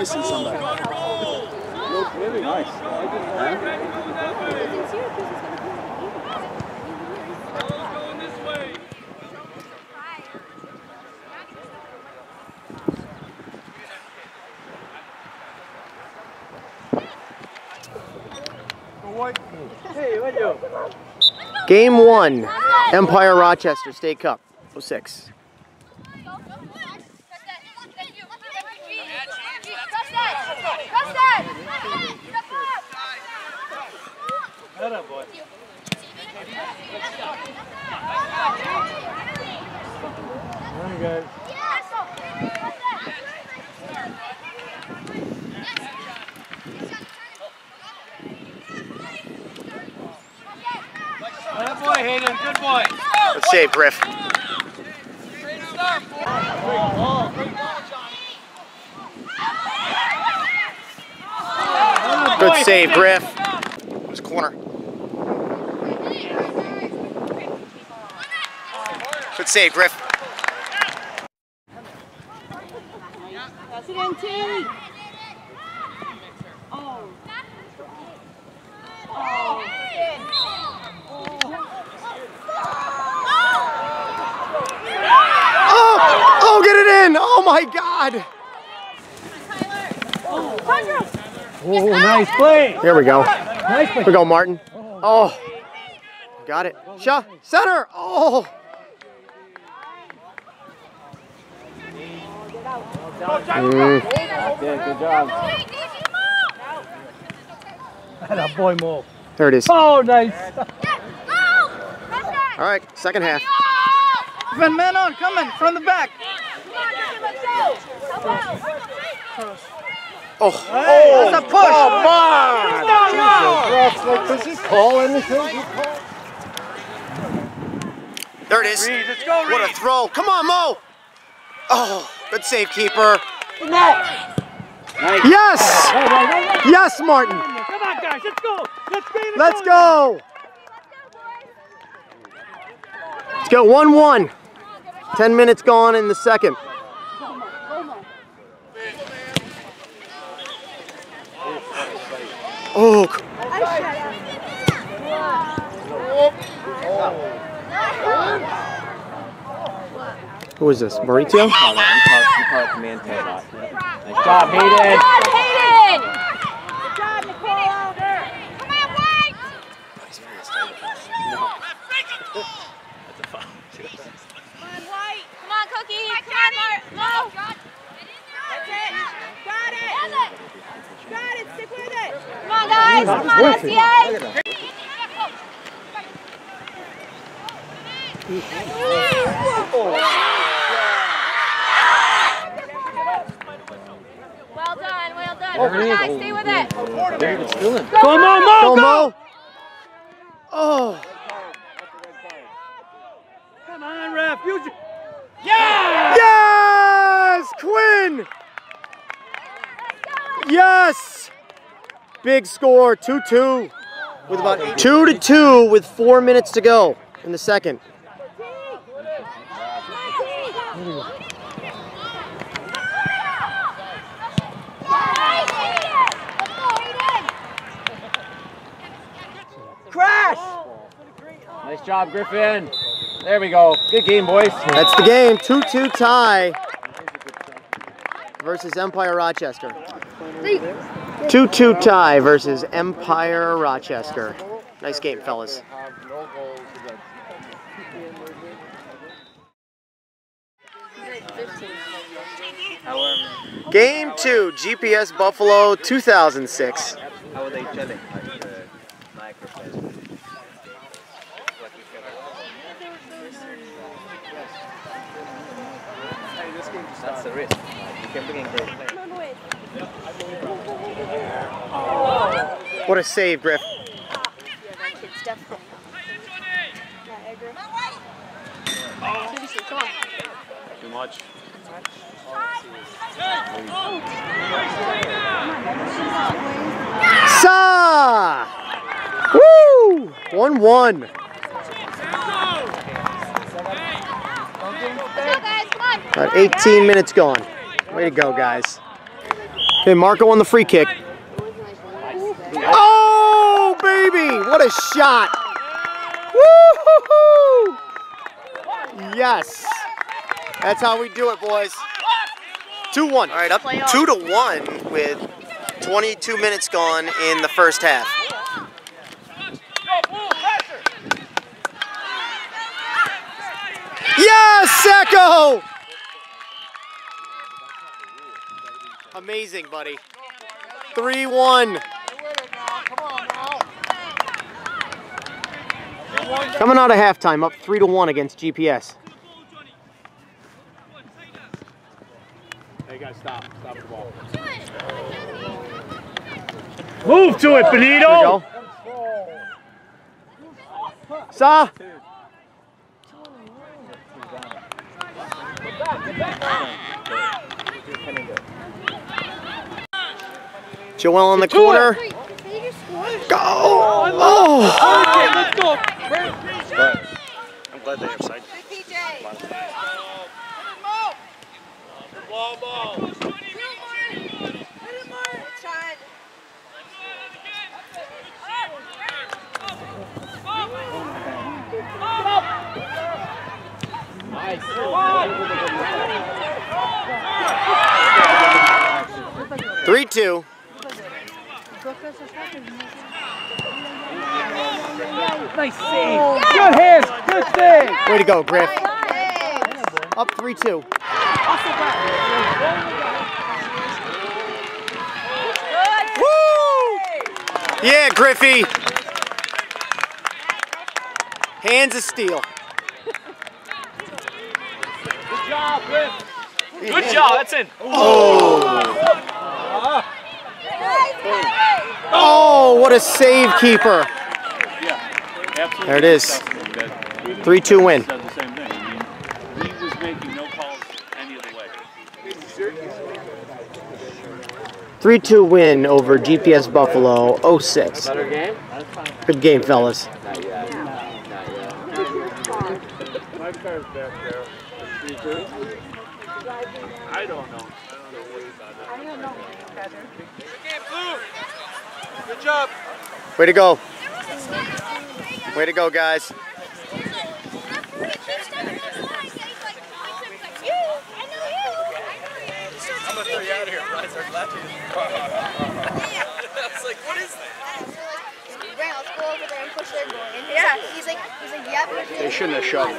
missing somebody. Really nice. Game one, Empire Rochester State Cup, 06. Good boy, Hayden. Good save, Griff. Good save, Griff. It's corner. Good save, Griff. Pass it in, Oh. Oh! Oh, get it in! Oh my God! Oh, nice play. Here we go. Nice Here we go, Martin. Oh, got it. Shaw, center. Oh, Mm, Yeah, good job. That boy, Mo. there it is. Oh, nice. All right, second half. Man, man on, coming from the back. Oh, Hey, that's a push. Come on! No, no. Does he call anything? There it is. Reed, let's go, What a throw! Come on, Mo! Oh, good save, keeper. Yes! Yes, Martin. Come on, guys, let's go. Let's go. Let's go. Let's go 1 1. 10 minutes gone in the second. Oh, who is this? Maurizio? Nice job, Hayden. Come on, Cookie. Come on, Mar- Mo. That's it. Got it. Got it. Stick with it. Come on, guys. Come. Well done, well done. Come on, guys, stay with it. Come on, Mo. Go, Mo! Oh, Come on, ref. Use it. Yeah. yes! Quinn! Yes! Big score, 2 2. With about 2 to 2 with 4 minutes to go in the second. Crash. Nice job, Griffin. There we go. Good game, boys. That's the game. 2 2 tie versus Empire Rochester. 2 2 tie versus Empire Rochester. Nice game, fellas. Game 2, GPS Buffalo 2006. How are they microphone. That's the risk. You can bring in great play. What a save, Griff. Too much. Sa! Woo! 1 1. Let's go, guys. Come on. About 18 minutes gone. Way to go, guys. Okay, Marco on the free kick. Oh, baby! What a shot! Woo-hoo-hoo! Yes. That's how we do it, boys. 2-1. All right, up 2 to 1 with 22 minutes gone in the first half. Yes, Sacco! Amazing, buddy. 3-1. Coming out of halftime, up 3 to 1 against GPS. Hey, guys, stop. Stop the ball. Move to it, There we Benito. go. Sa. Joel in the corner. Go! Oh! oh. let's go. I'm glad they have sight. Good PJ. Sean. Three two. Nice save. Good hands. Good save. Way to go, Griff. Up three two. Woo! Yeah, Griffey. Hands of steel. Good job, Griff. Good job. That's in. Oh, Oh, what a save keeper. There it is. 3 2 win. said the same thing. I mean, he was making no calls any other way. 3 2 win over GPS Buffalo 06. Good game, fellas. Not yet. Not yet. My car's back there. I don't know. I don't know what about that. Way to go. Way to go, guys. I'm gonna throw you out of here. Ryan started laughing. I was like, what is that? Grant, let's go over there and push their goal in. Yeah. He's like, he's like, yeah. They shouldn't have shoved.